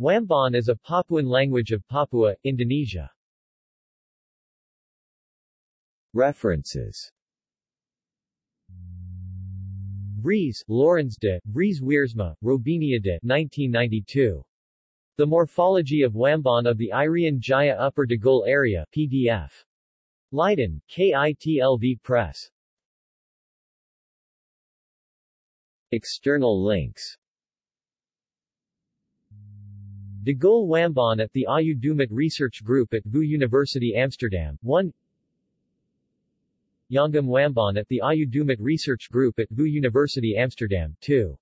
Wambon is a Papuan language of Papua, Indonesia. References Vries, Lourens de, Vries Wiersma, Robinia de 1992. The Morphology of Wambon of the Irian Jaya Upper Digul Area PDF. Leiden, KITLV Press. External links Digul Wambon at the Awyu-Dumut Research Group at VU University Amsterdam, 1 Yangam Wambon at the Awyu-Dumut Research Group at VU University Amsterdam, 2